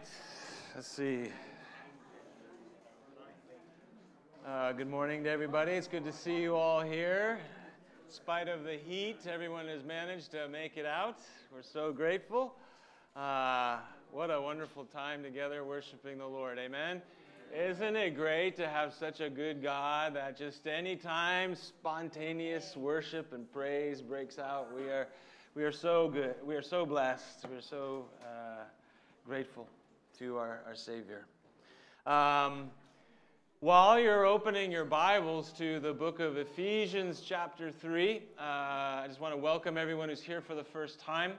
right. Let's see. Uh, good morning to everybody. It's good to see you all here. In spite of the heat, everyone has managed to make it out. We're so grateful. Uh, what a wonderful time together worshiping the Lord. Amen. Isn't it great to have such a good God that just anytime spontaneous worship and praise breaks out, we are, we are so good. We are so blessed. We're so uh, grateful to our, our Savior. Um, while you're opening your Bibles to the book of Ephesians, chapter 3, uh, I just want to welcome everyone who's here for the first time.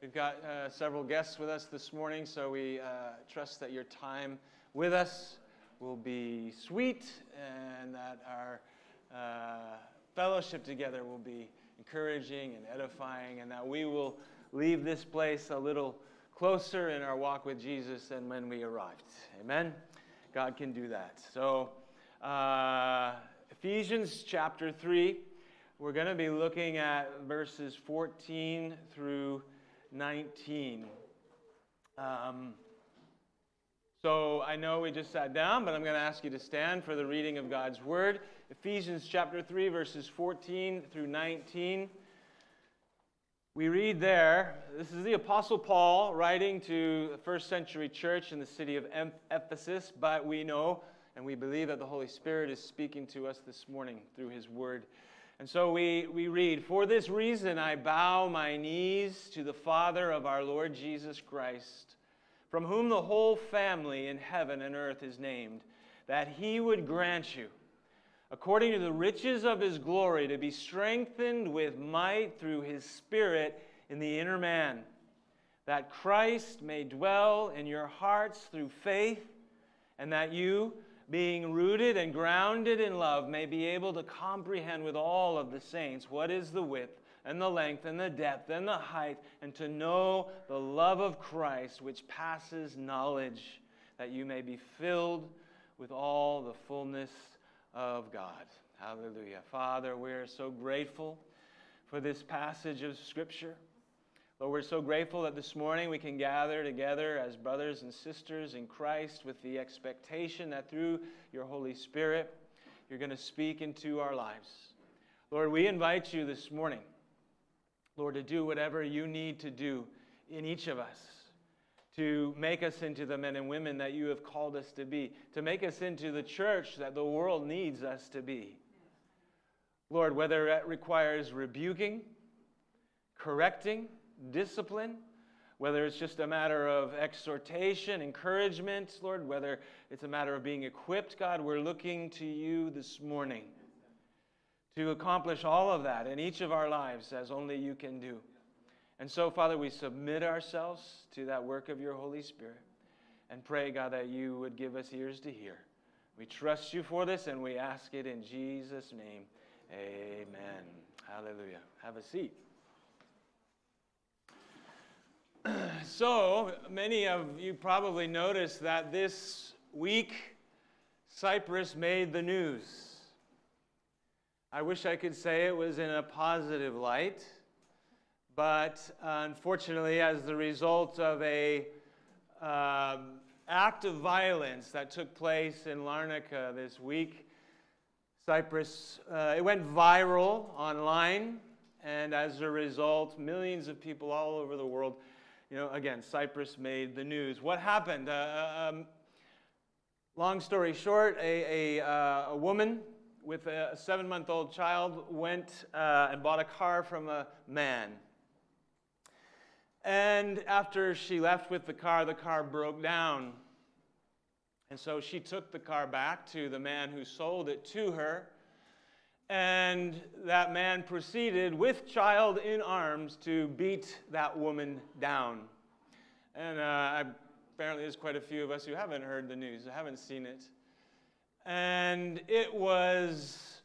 We've got uh, several guests with us this morning, so we uh, trust that your time with us will be sweet and that our uh, fellowship together will be encouraging and edifying, and that we will leave this place a little closer in our walk with Jesus than when we arrived. Amen? God can do that. So, uh, Ephesians chapter 3, we're going to be looking at verses 14 through 19. Um, so, I know we just sat down, but I'm going to ask you to stand for the reading of God's Word. Ephesians chapter 3, verses 14 through 19 we read there, this is the Apostle Paul writing to the first century church in the city of Ephesus, but we know and we believe that the Holy Spirit is speaking to us this morning through his word. And so we, we read, For this reason I bow my knees to the Father of our Lord Jesus Christ, from whom the whole family in heaven and earth is named, that he would grant you according to the riches of his glory, to be strengthened with might through his Spirit in the inner man, that Christ may dwell in your hearts through faith, and that you, being rooted and grounded in love, may be able to comprehend with all of the saints what is the width and the length and the depth and the height, and to know the love of Christ which passes knowledge, that you may be filled with all the fullness of God. Hallelujah. Father, we're so grateful for this passage of Scripture. Lord, we're so grateful that this morning we can gather together as brothers and sisters in Christ with the expectation that through your Holy Spirit, you're going to speak into our lives. Lord, we invite you this morning, Lord, to do whatever you need to do in each of us to make us into the men and women that you have called us to be, to make us into the church that the world needs us to be. Lord, whether it requires rebuking, correcting, discipline, whether it's just a matter of exhortation, encouragement, Lord, whether it's a matter of being equipped, God, we're looking to you this morning to accomplish all of that in each of our lives as only you can do. And so, Father, we submit ourselves to that work of your Holy Spirit and pray, God, that you would give us ears to hear. We trust you for this and we ask it in Jesus' name. Amen. Hallelujah. Have a seat. So, many of you probably noticed that this week Cyprus made the news. I wish I could say it was in a positive light. But unfortunately, as the result of a um, act of violence that took place in Larnaca this week, Cyprus, uh, it went viral online, and as a result, millions of people all over the world, you know, again, Cyprus made the news. What happened? Uh, uh um, long story short, a, a, uh, a woman with a seven month old child went uh, and bought a car from a man and after she left with the car, the car broke down. And so she took the car back to the man who sold it to her. And that man proceeded, with child in arms, to beat that woman down. And uh, apparently, there's quite a few of us who haven't heard the news, haven't seen it. And it was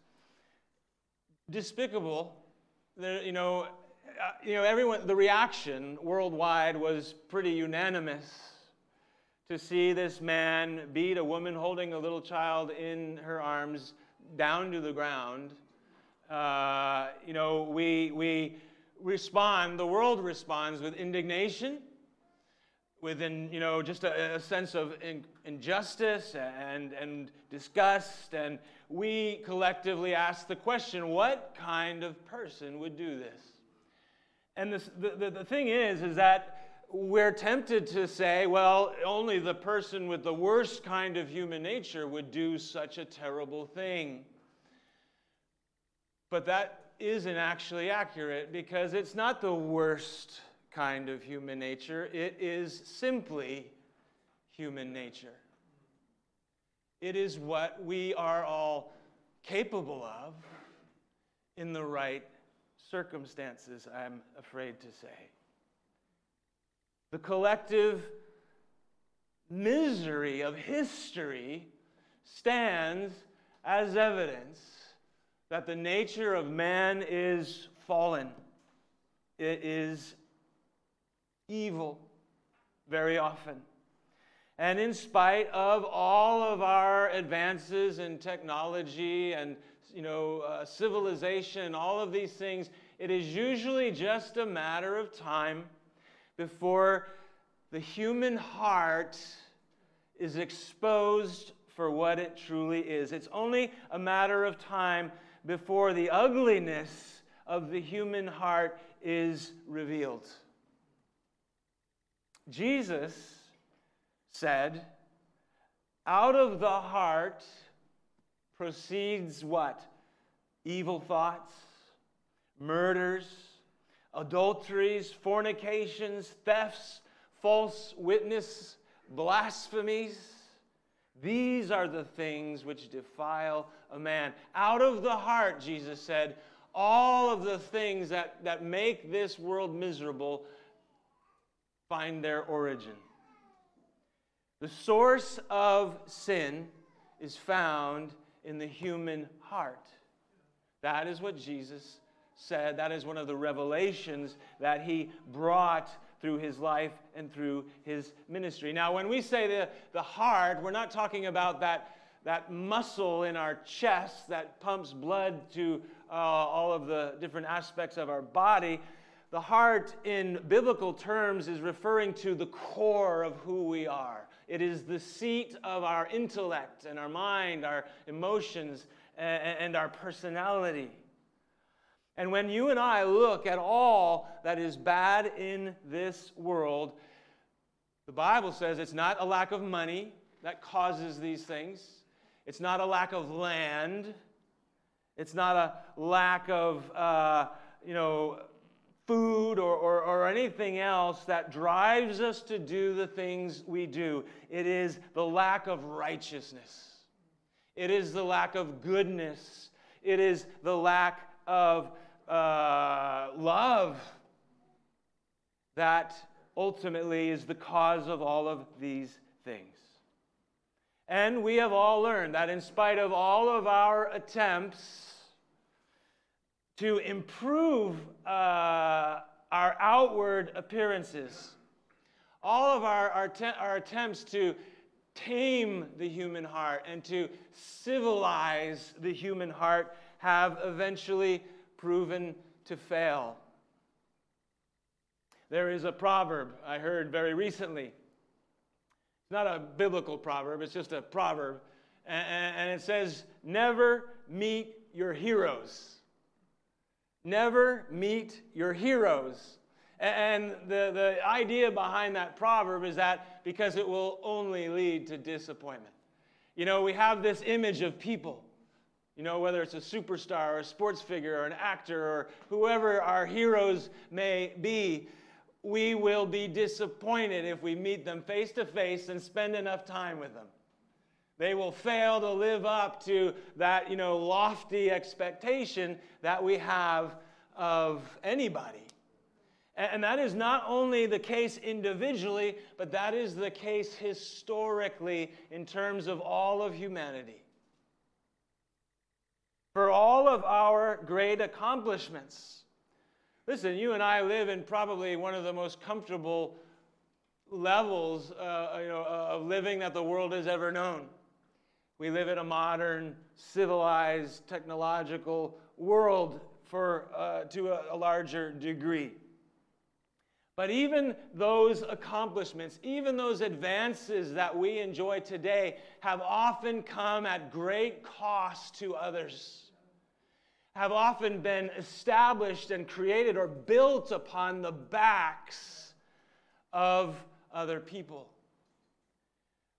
despicable. There, you know, uh, you know, everyone, the reaction worldwide was pretty unanimous to see this man beat a woman holding a little child in her arms down to the ground. Uh, you know, we, we respond, the world responds with indignation, within, you know, just a, a sense of in, injustice and, and disgust. And we collectively ask the question what kind of person would do this? And this, the, the, the thing is, is that we're tempted to say, well, only the person with the worst kind of human nature would do such a terrible thing. But that isn't actually accurate because it's not the worst kind of human nature, it is simply human nature. It is what we are all capable of in the right circumstances, I'm afraid to say. The collective misery of history stands as evidence that the nature of man is fallen. It is evil very often. And in spite of all of our advances in technology and you know, uh, civilization, all of these things, it is usually just a matter of time before the human heart is exposed for what it truly is. It's only a matter of time before the ugliness of the human heart is revealed. Jesus said, Out of the heart proceeds what? Evil thoughts, murders, adulteries, fornications, thefts, false witness, blasphemies. These are the things which defile a man. Out of the heart, Jesus said, all of the things that, that make this world miserable find their origin. The source of sin is found in the human heart. That is what Jesus said. That is one of the revelations that he brought through his life and through his ministry. Now, when we say the, the heart, we're not talking about that, that muscle in our chest that pumps blood to uh, all of the different aspects of our body. The heart, in biblical terms, is referring to the core of who we are. It is the seat of our intellect and our mind, our emotions, and, our personality. And when you and I look at all that is bad in this world, the Bible says it's not a lack of money that causes these things. It's not a lack of land. It's not a lack of, uh, you know, food or, or, or anything else that drives us to do the things we do. It is the lack of righteousness. It is the lack of goodness. It is the lack of uh, love that ultimately is the cause of all of these things. And we have all learned that in spite of all of our attempts to improve uh, our outward appearances, all of our, our, our attempts to tame the human heart and to civilize the human heart have eventually proven to fail. There is a proverb I heard very recently. It's not a biblical proverb, it's just a proverb. And, it says, Never meet your heroes. Never meet your heroes. And the, the idea behind that proverb is that because it will only lead to disappointment. You know, we have this image of people you know, whether it's a superstar or a sports figure or an actor or whoever our heroes may be, we will be disappointed if we meet them face to face and spend enough time with them. They will fail to live up to that, you know, lofty expectation that we have of anybody. And that is not only the case individually, but that is the case historically in terms of all of humanity for all of our great accomplishments. Listen, you and I live in probably one of the most comfortable levels uh, you know, of living that the world has ever known. We live in a modern, civilized, technological world for, uh, to a, a larger degree. But even those accomplishments, even those advances that we enjoy today, have often come at great cost to others, have often been established and created or built upon the backs of other people.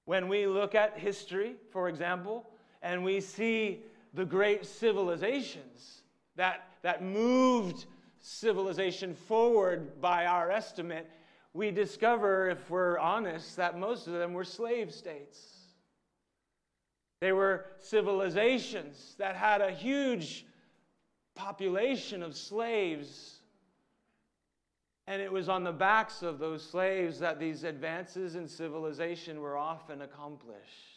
When we look at history, for example, and we see the great civilizations that, that moved civilization forward by our estimate, we discover, if we're honest, that most of them were slave states. They were civilizations that had a huge population of slaves. And it was on the backs of those slaves that these advances in civilization were often accomplished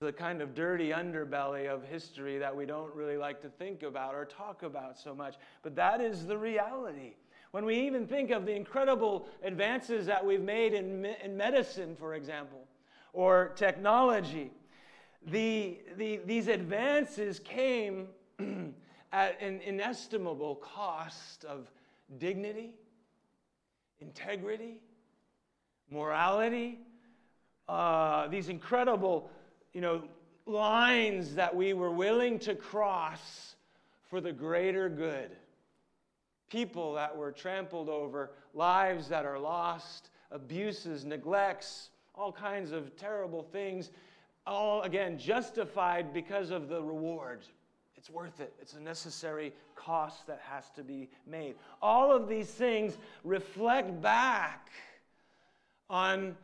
the kind of dirty underbelly of history that we don't really like to think about or talk about so much. But that is the reality. When we even think of the incredible advances that we've made in, in medicine, for example, or technology, the, the, these advances came at an inestimable cost of dignity, integrity, morality, uh, these incredible you know, lines that we were willing to cross for the greater good. People that were trampled over, lives that are lost, abuses, neglects, all kinds of terrible things, all again justified because of the reward. It's worth it. It's a necessary cost that has to be made. All of these things reflect back on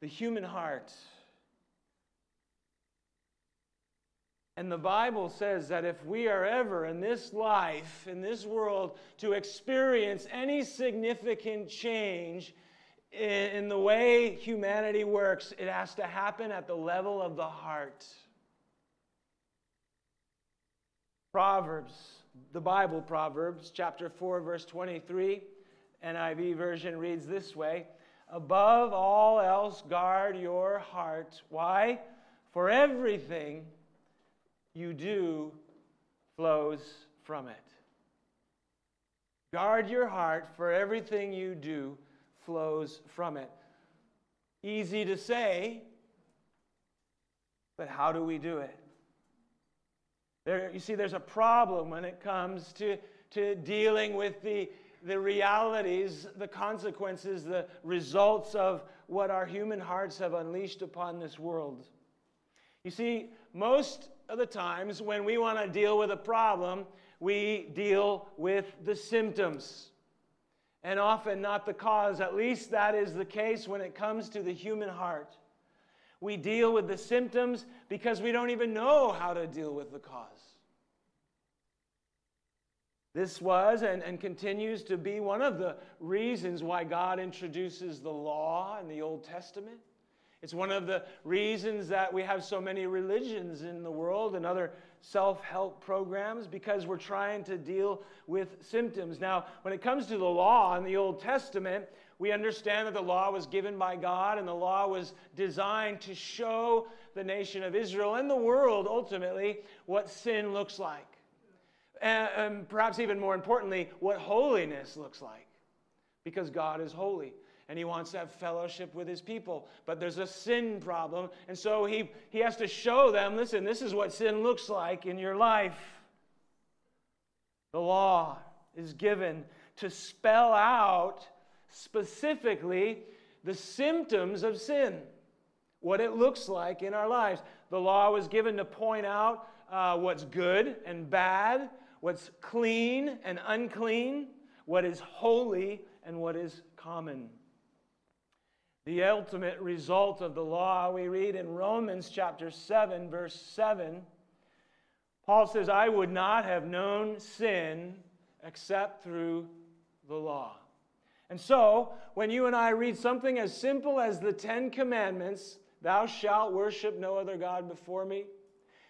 the human heart And the Bible says that if we are ever in this life, in this world, to experience any significant change in the way humanity works, it has to happen at the level of the heart. Proverbs, the Bible, Proverbs, chapter 4, verse 23, NIV version reads this way Above all else, guard your heart. Why? For everything you do flows from it. Guard your heart, for everything you do flows from it. Easy to say, but how do we do it? There, you see, there's a problem when it comes to, to dealing with the, the realities, the consequences, the results of what our human hearts have unleashed upon this world. You see, most of the times when we want to deal with a problem, we deal with the symptoms and often not the cause. At least that is the case when it comes to the human heart. We deal with the symptoms because we don't even know how to deal with the cause. This was and, and continues to be one of the reasons why God introduces the law in the Old Testament. It's one of the reasons that we have so many religions in the world and other self help programs because we're trying to deal with symptoms. Now, when it comes to the law in the Old Testament, we understand that the law was given by God and the law was designed to show the nation of Israel and the world ultimately what sin looks like. And, and perhaps even more importantly, what holiness looks like because God is holy and he wants to have fellowship with his people. But there's a sin problem, and so he, he has to show them listen, this is what sin looks like in your life. The law is given to spell out specifically the symptoms of sin, what it looks like in our lives. The law was given to point out uh, what's good and bad, what's clean and unclean, what is holy and what is common. The ultimate result of the law, we read in Romans chapter 7, verse 7. Paul says, I would not have known sin except through the law. And so, when you and I read something as simple as the Ten Commandments, thou shalt worship no other God before me,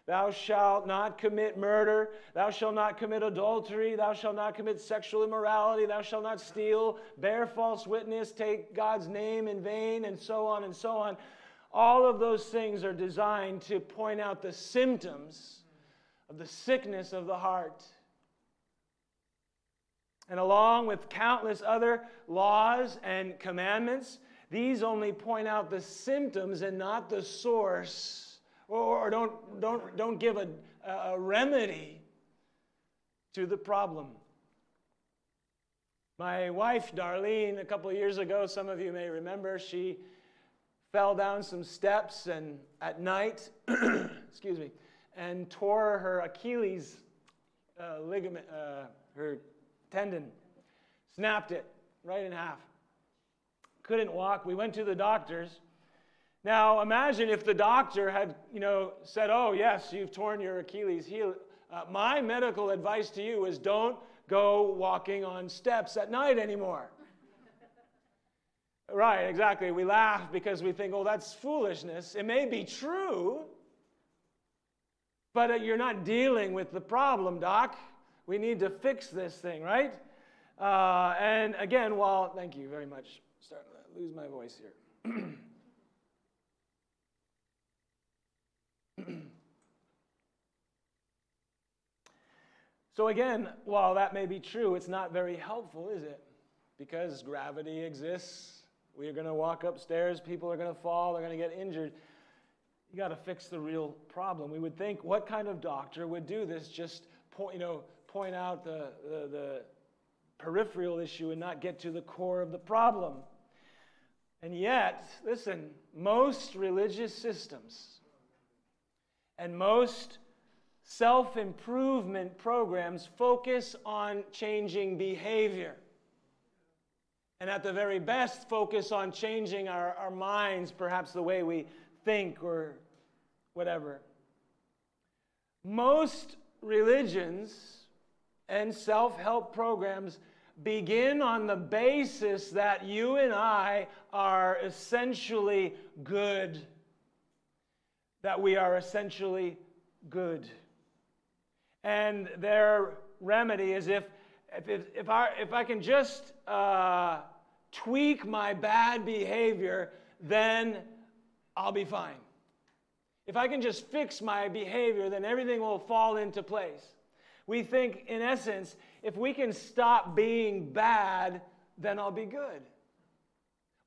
Thou shalt not commit murder. Thou shalt not commit adultery. Thou shalt not commit sexual immorality. Thou shalt not steal, bear false witness, take God's name in vain, and so on and so on. All of those things are designed to point out the symptoms of the sickness of the heart. And along with countless other laws and commandments, these only point out the symptoms and not the source, or, don't, don't, don't give a, a remedy to the problem. My wife, Darlene, a couple years ago, some of you may remember, she fell down some steps and at night, excuse me, and tore her Achilles uh, ligament, uh, her tendon, snapped it right in half. Couldn't walk. We went to the doctors. Now imagine if the doctor had, you know, said, "Oh yes, you've torn your Achilles heel." Uh, my medical advice to you is don't go walking on steps at night anymore. right, exactly. We laugh because we think, "Oh, that's foolishness." It may be true, but uh, you're not dealing with the problem, doc. We need to fix this thing, right? Uh, and again, while, thank you very much. Starting to lose my voice here. so again, while that may be true, it's not very helpful, is it? Because gravity exists. We are going to walk upstairs, people are going to fall, they're going to get injured. You got to fix the real problem. We would think, what kind of doctor would do this? Just point, you know, point out the, the, the peripheral issue and not get to the core of the problem. And yet, listen, most religious systems and most self improvement programs focus on changing behavior. And at the very best, focus on changing our, our minds, perhaps the way we think or whatever. Most religions and self help programs begin on the basis that you and I are essentially good. That we are essentially good. And their remedy is if, if, if, if, I, if I can just uh, tweak my bad behavior, then I'll be fine. If I can just fix my behavior, then everything will fall into place. We think, in essence, if we can stop being bad, then I'll be good.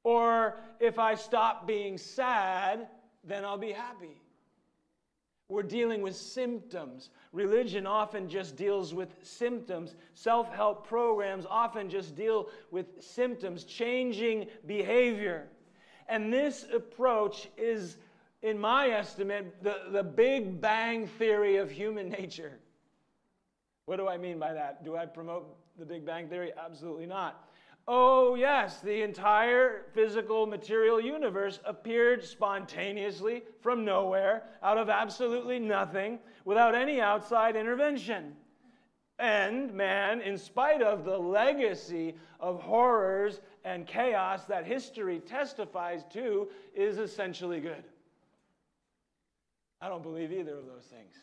Or if I stop being sad, then I'll be happy. We're dealing with symptoms. Religion often just deals with symptoms. Self help programs often just deal with symptoms, changing behavior. And this approach is, in my estimate, the, the big bang theory of human nature. What do I mean by that? Do I promote the Big Bang Theory? Absolutely not. Oh, yes, the entire physical material universe appeared spontaneously from nowhere, out of absolutely nothing, without any outside intervention. And man, in spite of the legacy of horrors and chaos that history testifies to, is essentially good. I don't believe either of those things.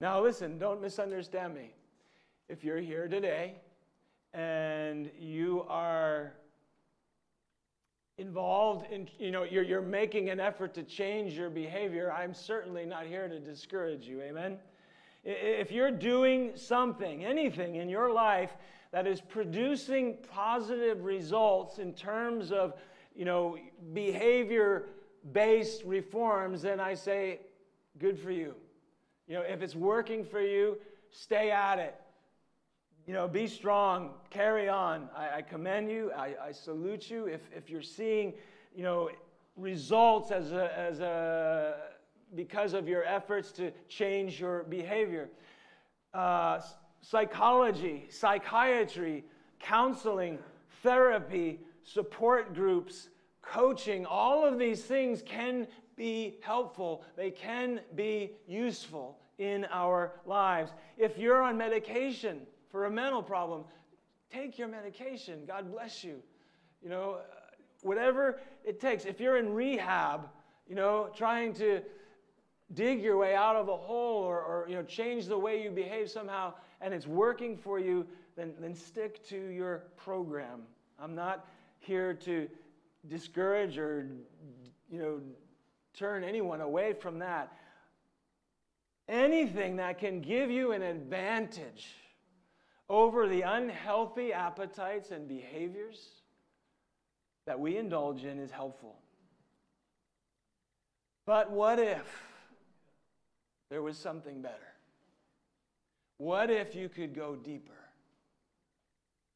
Now, listen, don't misunderstand me. If you're here today and you are involved in, you know, you're, you're making an effort to change your behavior, I'm certainly not here to discourage you. Amen? If you're doing something, anything in your life that is producing positive results in terms of, you know, behavior based reforms, then I say, good for you. You know, if it's working for you, stay at it. You know, be strong, carry on. I, I commend you, I, I, salute you. If, if you're seeing, you know, results as a, as a, because of your efforts to change your behavior. Uh, psychology, psychiatry, counseling, therapy, support groups, coaching, all of these things can be helpful, they can be useful in our lives. If you're on medication for a mental problem, take your medication. God bless you. You know, whatever it takes. If you're in rehab, you know, trying to dig your way out of a hole or, or you know, change the way you behave somehow and it's working for you, then, then stick to your program. I'm not here to discourage or, you know, turn anyone away from that. Anything that can give you an advantage over the unhealthy appetites and behaviors that we indulge in is helpful. But what if there was something better? What if you could go deeper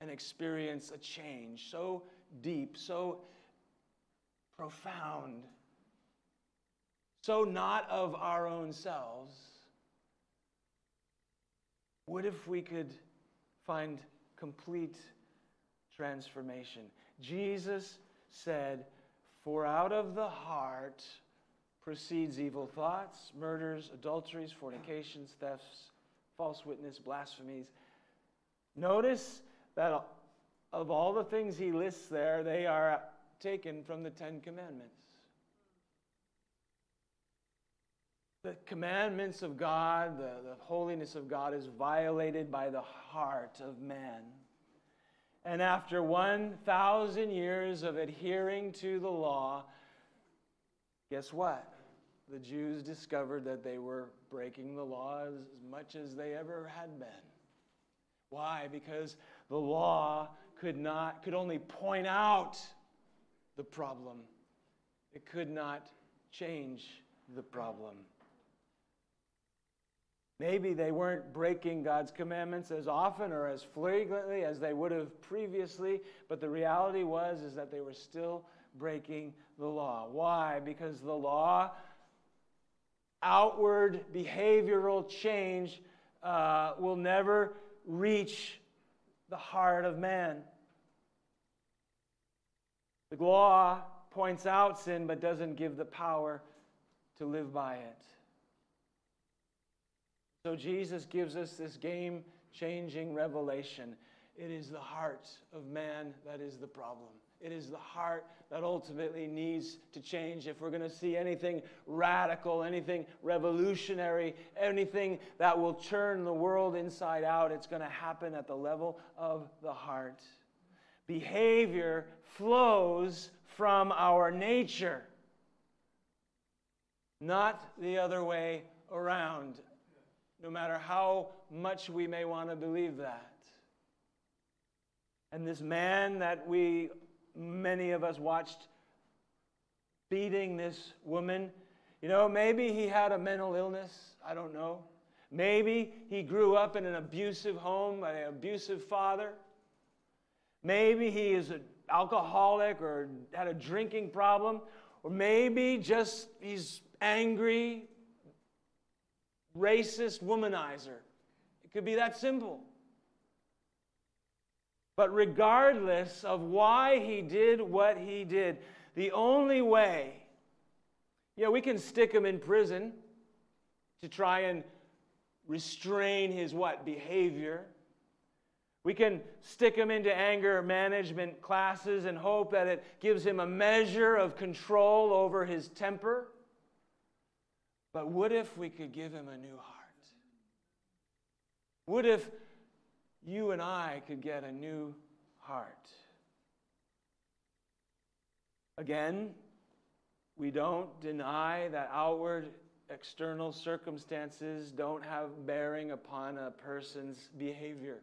and experience a change so deep, so profound, so not of our own selves? What if we could find complete transformation? Jesus said, For out of the heart proceeds evil thoughts, murders, adulteries, fornications, thefts, false witness, blasphemies. Notice that of all the things he lists there, they are taken from the Ten Commandments. The commandments of God, the, the holiness of God is violated by the heart of man. And after 1,000 years of adhering to the law, guess what? The Jews discovered that they were breaking the law as, much as they ever had been. Why? Because the law could not could only point out the problem. It could not change the problem. Maybe they weren't breaking God's commandments as often or as flagrantly as they would have previously, but the reality was is that they were still breaking the law. Why? Because the law, outward behavioral change, uh, will never reach the heart of man. The law points out sin but doesn't give the power to live by it. So Jesus gives us this game changing revelation. It is the heart of man that is the problem. It is the heart that ultimately needs to change. If we're going to see anything radical, anything revolutionary, anything that will turn the world inside out, it's going to happen at the level of the heart. Behavior flows from our nature, not the other way around no matter how much we may want to believe that. And this man that we, many of us watched beating this woman, you know, maybe he had a mental illness. I don't know. Maybe he grew up in an abusive home an abusive father. Maybe he is an alcoholic or had a drinking problem. Or maybe just he's angry racist womanizer. It could be that simple. But regardless of why he did what he did, the only way, yeah, we can stick him in prison to try and restrain his what? Behavior. We can stick him into anger management classes and hope that it gives him a measure of control over his temper. But what if we could give him a new heart? What if you and I could get a new heart? Again, we don't deny that outward external circumstances don't have bearing upon a person's behavior.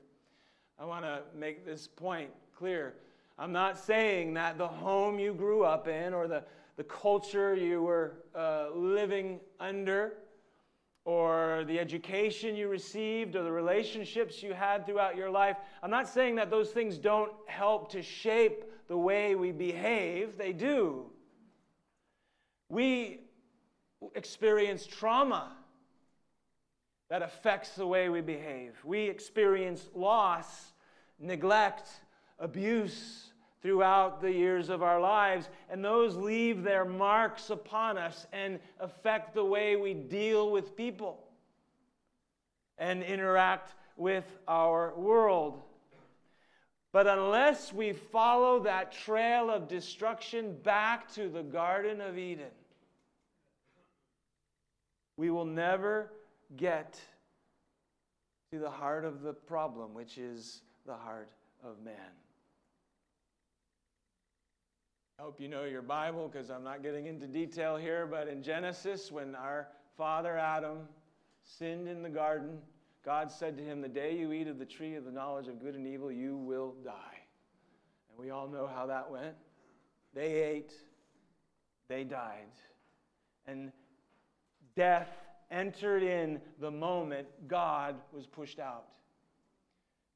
I want to make this point clear. I'm not saying that the home you grew up in or the the culture you were uh, living under, or the education you received, or the relationships you had throughout your life. I'm not saying that those things don't help to shape the way we behave, they do. We experience trauma that affects the way we behave. We experience loss, neglect, abuse, throughout the years of our lives, and those leave their marks upon us and affect the way we deal with people and interact with our world. But unless we follow that trail of destruction back to the Garden of Eden, we will never get to the heart of the problem, which is the heart of man. I hope you know your Bible because I'm not getting into detail here, but in Genesis, when our father Adam sinned in the garden, God said to him, The day you eat of the tree of the knowledge of good and evil, you will die. And we all know how that went. They ate, they died. And death entered in the moment God was pushed out.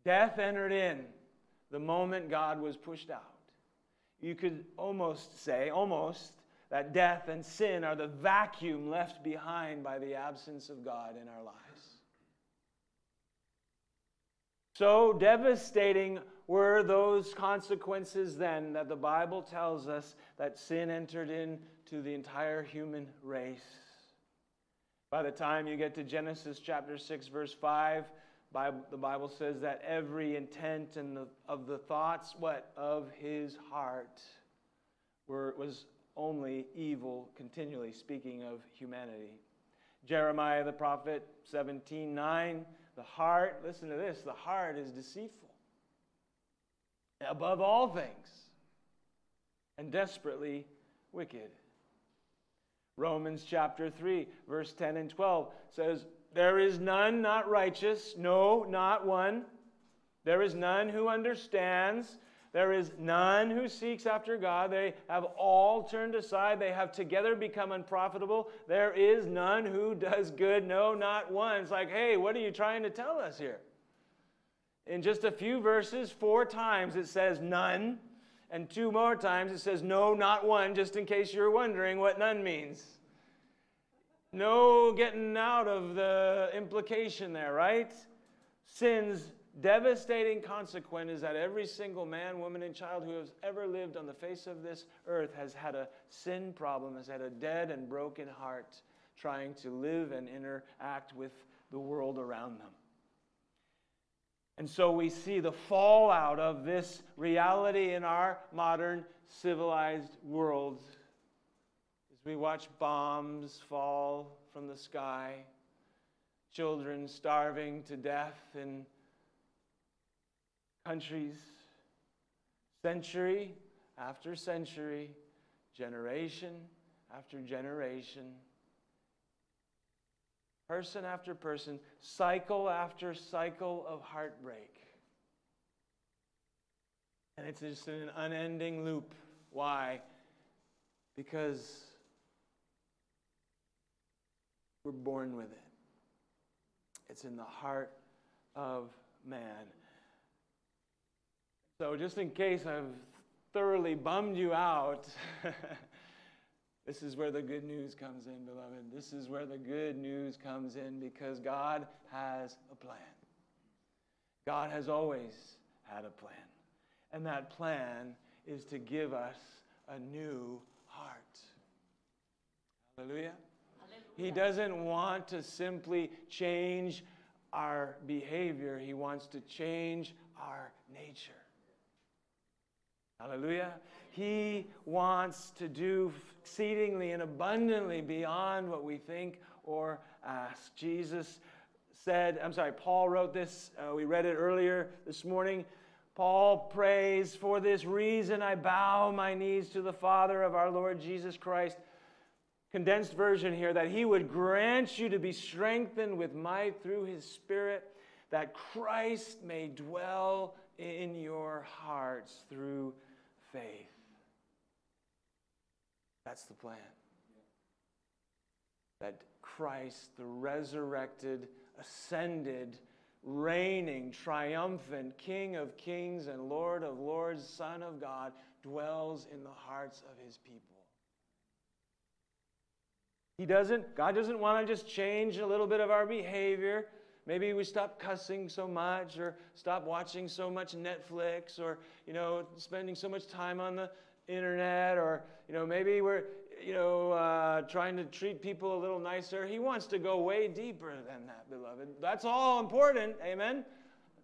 Death entered in the moment God was pushed out. You could almost say, almost, that death and sin are the vacuum left behind by the absence of God in our lives. So devastating were those consequences then that the Bible tells us that sin entered into the entire human race. By the time you get to Genesis chapter 6, verse 5, the Bible says that every intent and the, of the thoughts, what? Of his heart were, was only evil, continually speaking of humanity. Jeremiah the prophet, 17 9, the heart, listen to this, the heart is deceitful above all things and desperately wicked. Romans chapter 3, verse 10 and 12 says, There is none not righteous, no, not one. There is none who understands. There is none who seeks after God. They have all turned aside. They have together become unprofitable. There is none who does good. No, not one. It's like, hey, what are you trying to tell us here? In just a few verses, four times it says none, and two more times it says no, not one, just in case you're wondering what none means. No getting out of the implication there, right? Sin's devastating consequence is that every single man, woman, and child who has ever lived on the face of this earth has had a sin problem, has had a dead and broken heart, trying to live and interact with the world around them. And so we see the fallout of this reality in our modern civilized world we watch bombs fall from the sky, children starving to death in countries, century after century, generation after generation person after person, cycle after cycle of heartbreak. And it's just an unending loop. Why? Because we're born with it. It's in the heart of man. So, just in case I've thoroughly bummed you out, This is where the good news comes in, beloved. This is where the good news comes in because God has a plan. God has always had a plan. And that plan is to give us a new heart. Hallelujah. He doesn't want to simply change our behavior, He wants to change our nature. Hallelujah. He wants to do exceedingly and abundantly beyond what we think or ask. Jesus said, I'm sorry, Paul wrote this. Uh, we read it earlier this morning. Paul prays, For this reason I bow my knees to the Father of our Lord Jesus Christ. Condensed version here that he would grant you to be strengthened with might through his Spirit, that Christ may dwell in your hearts through faith. That's the plan. That Christ, the resurrected, ascended, reigning, triumphant King of kings and Lord of lords, Son of God, dwells in the hearts of his people. He doesn't, God doesn't want to just change a little bit of our behavior. Maybe we stop cussing so much or stop watching so much Netflix or, you know, spending so much time on the internet or you know maybe we're you know uh, trying to treat people a little nicer. He wants to go way deeper than that beloved. That's all important amen?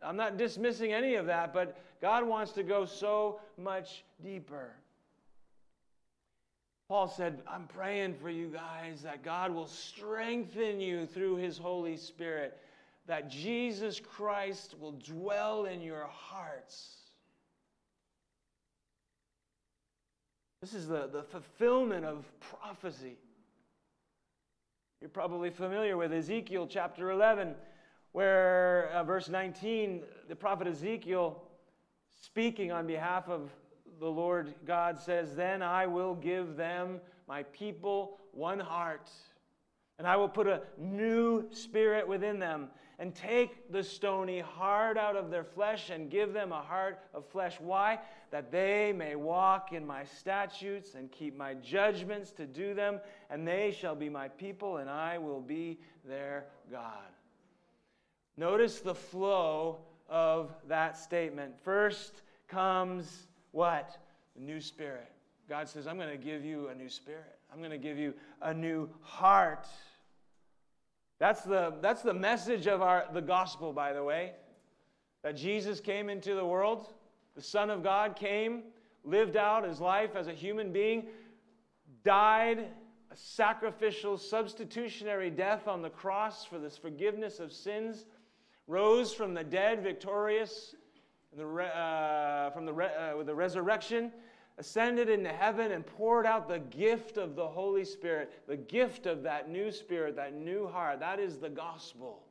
I'm not dismissing any of that but god wants to go so much deeper paul said i'm praying for you guys that god will strengthen you through his holy spirit that jesus christ will dwell in your hearts This is the, the fulfillment of prophecy. You're probably familiar with Ezekiel chapter 11, where uh, verse 19, the prophet Ezekiel, speaking on behalf of the Lord God, says, Then I will give them, my people, one heart, and I will put a new spirit within them, and take the stony heart out of their flesh, and give them a heart of flesh. Why? That they may walk in my statutes and keep my judgments to do them, and they shall be my people, and I will be their God. Notice the flow of that statement. First comes what? The new spirit. God says, I'm going to give you a new spirit. I'm going to give you a new heart. That's the, that's the message of our, the gospel, by the way. That Jesus came into the world, the Son of God came, lived out his life as a human being, died a sacrificial, substitutionary death on the cross for the forgiveness of sins rose from the dead victorious the, uh, from the, uh, with the resurrection, ascended into heaven, and poured out the gift of the Holy Spirit, the gift of that new spirit, that new heart. That is the gospel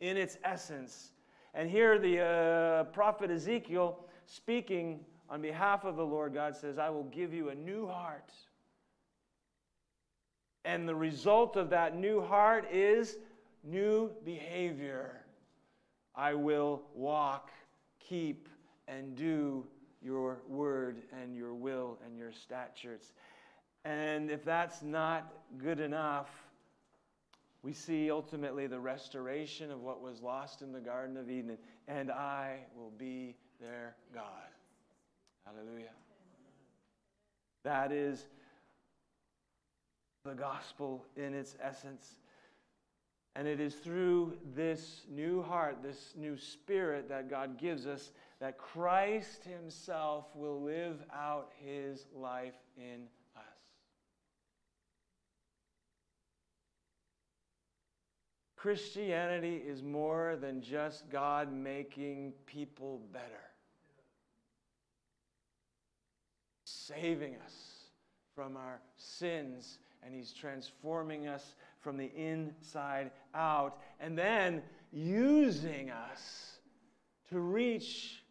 in its essence. And here the uh, prophet Ezekiel, speaking on behalf of the Lord God, says, I will give you a new heart. And the result of that new heart is new behavior. I will walk, keep, and do your word and your will and your statutes. And if that's not good enough, we see ultimately the restoration of what was lost in the Garden of Eden. And I will be their God. Hallelujah. That is the gospel in its essence. And it is through this new heart, this new spirit that God gives us, that Christ Himself will live out His life in us. Christianity is more than just God making people better, saving us from our sins, and He's transforming us from the inside out, and then using us to reach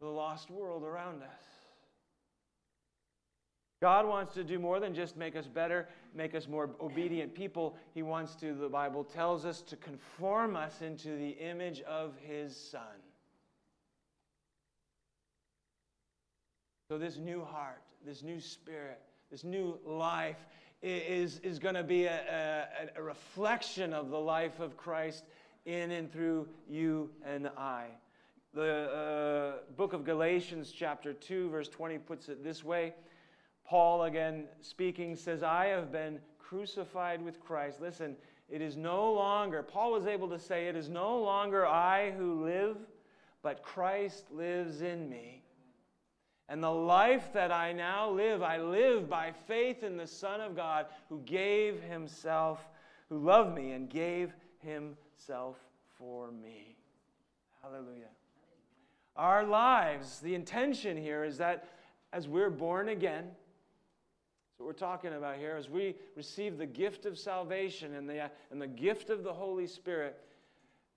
the lost world around us. God wants to do more than just make us better, make us more obedient people. He wants to, the Bible tells us, to conform us into the image of His Son. So, this new heart, this new spirit, this new life is, is going to be a, a, a reflection of the life of Christ in and through you and I. The uh, book of Galatians, chapter 2, verse 20, puts it this way. Paul, again speaking, says, I have been crucified with Christ. Listen, it is no longer, Paul was able to say, it is no longer I who live, but Christ lives in me. And the life that I now live, I live by faith in the Son of God who gave himself, who loved me and gave himself for me. Hallelujah. Our lives, the intention here is that as we're born again, what we're talking about here, as we receive the gift of salvation and the, and the gift of the Holy Spirit,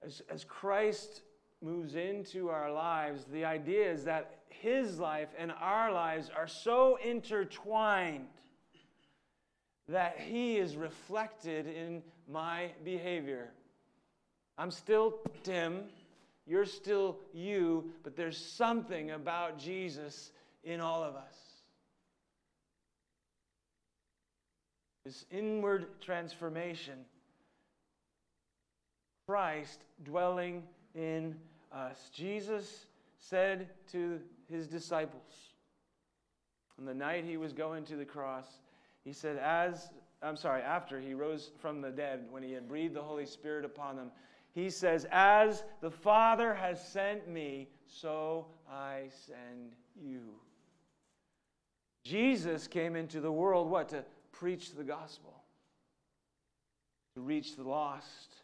as, as Christ moves into our lives, the idea is that his life and our lives are so intertwined that he is reflected in my behavior. I'm still Tim, you're still you, but there's something about Jesus in all of us. This inward transformation, Christ dwelling in us. Jesus said to his disciples on the night he was going to the cross, he said, As I'm sorry, after he rose from the dead, when he had breathed the Holy Spirit upon them, he says, As the Father has sent me, so I send you. Jesus came into the world, what? To preach the gospel, to reach the lost.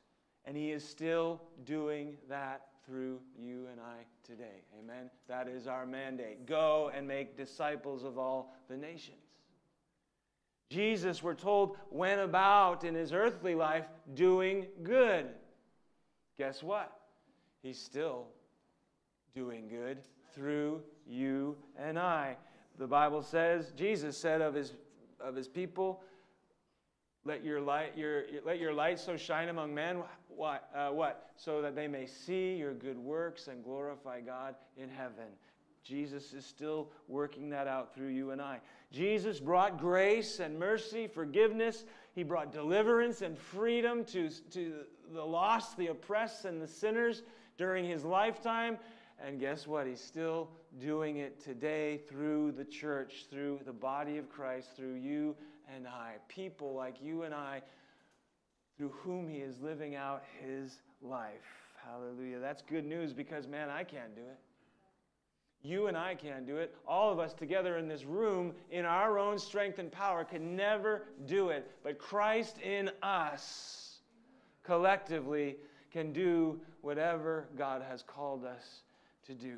And he is still doing that through you and I today. Amen. That is our mandate. Go and make disciples of all the nations. Jesus, we're told, went about in his earthly life doing good. guess what? He's still doing good through you and I. The Bible says, Jesus said of his, of his people, let your light, your, let your light so shine among men. What? Uh, what? So that they may see your good works and glorify God in heaven. Jesus is still working that out through you and I. Jesus brought grace and mercy, forgiveness. He brought deliverance and freedom to, to the lost, the oppressed, and the sinners during his lifetime. And guess what? He's still doing it today through the church, through the body of Christ, through you and I. People like you and I, through whom he is living out his life. Hallelujah. That's good news because, man, I can't do it. You and I can't do it. All of us together in this room, in our own strength and power, can never do it. But Christ in us, collectively, can do whatever God has called us to do.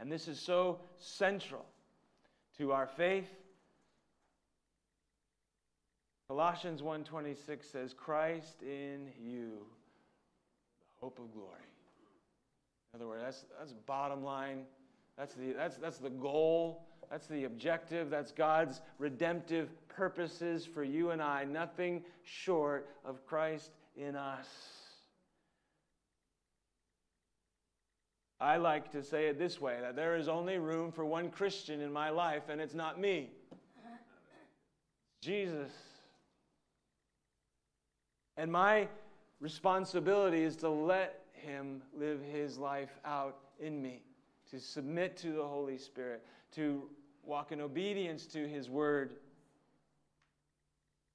And this is so central to our faith. Colossians 1:26 says Christ in you the hope of glory. In other words, that's that's bottom line. That's the that's that's the goal. That's the objective. That's God's redemptive purposes for you and I. Nothing short of Christ in us. I like to say it this way that there is only room for one Christian in my life, and it's not me. Jesus. And my responsibility is to let Him live His life out in me, to submit to the Holy Spirit, to walk in obedience to His Word,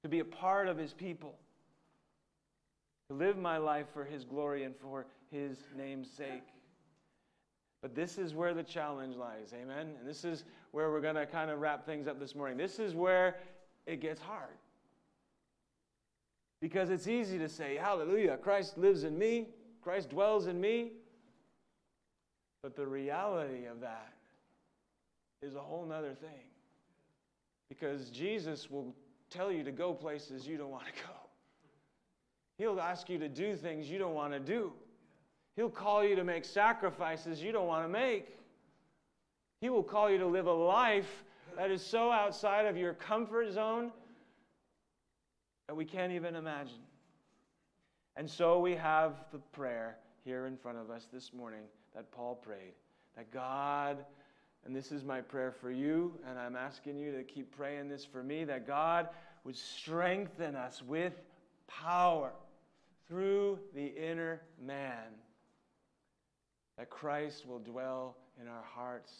to be a part of His people, to live my life for His glory and for His name's sake. But this is where the challenge lies, amen? And this is where we're going to kind of wrap things up this morning. This is where it gets hard. Because it's easy to say, Hallelujah, Christ lives in me, Christ dwells in me. But the reality of that is a whole nother thing. Because Jesus will tell you to go places you don't want to go, He'll ask you to do things you don't want to do. He'll call you to make sacrifices you don't want to make. He will call you to live a life that is so outside of your comfort zone that we can't even imagine. And so we have the prayer here in front of us this morning that Paul prayed that God, and this is my prayer for you, and I'm asking you to keep praying this for me, that God would strengthen us with power through the inner man that Christ will dwell in our hearts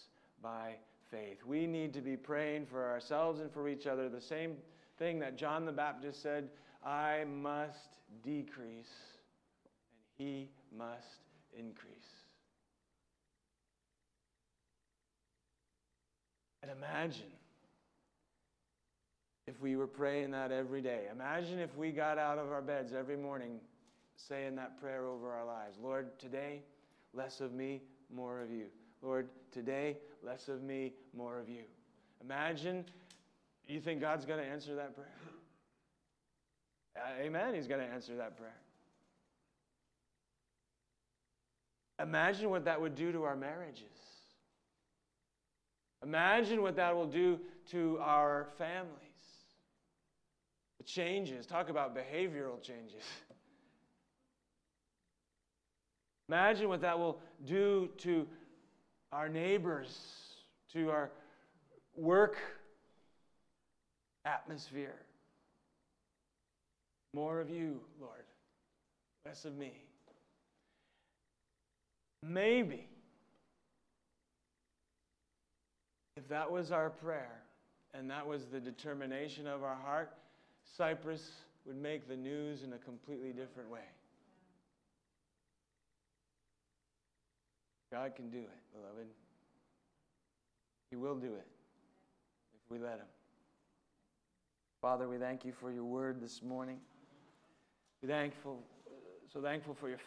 by faith. We need to be praying for ourselves and for each other the same thing that John the Baptist said I must decrease, and he must increase. And imagine if we were praying that every day. Imagine if we got out of our beds every morning saying that prayer over our lives. Lord, today, less of me, more of you. Lord, today, less of me, more of you. Imagine, you think God's going to answer that prayer? Amen. He's going to answer that prayer. Imagine what that would do to our marriages. Imagine what that will do to our families. The changes. Talk about behavioral changes. Imagine what that will do to our neighbors, to our work atmosphere. More of you, Lord, less of me. Maybe, if that was our prayer and that was the determination of our heart, Cyprus would make the news in a completely different way. God can do it, beloved. He will do it if we let Him. Father, we thank you for your word this morning. We're thankful, so thankful for your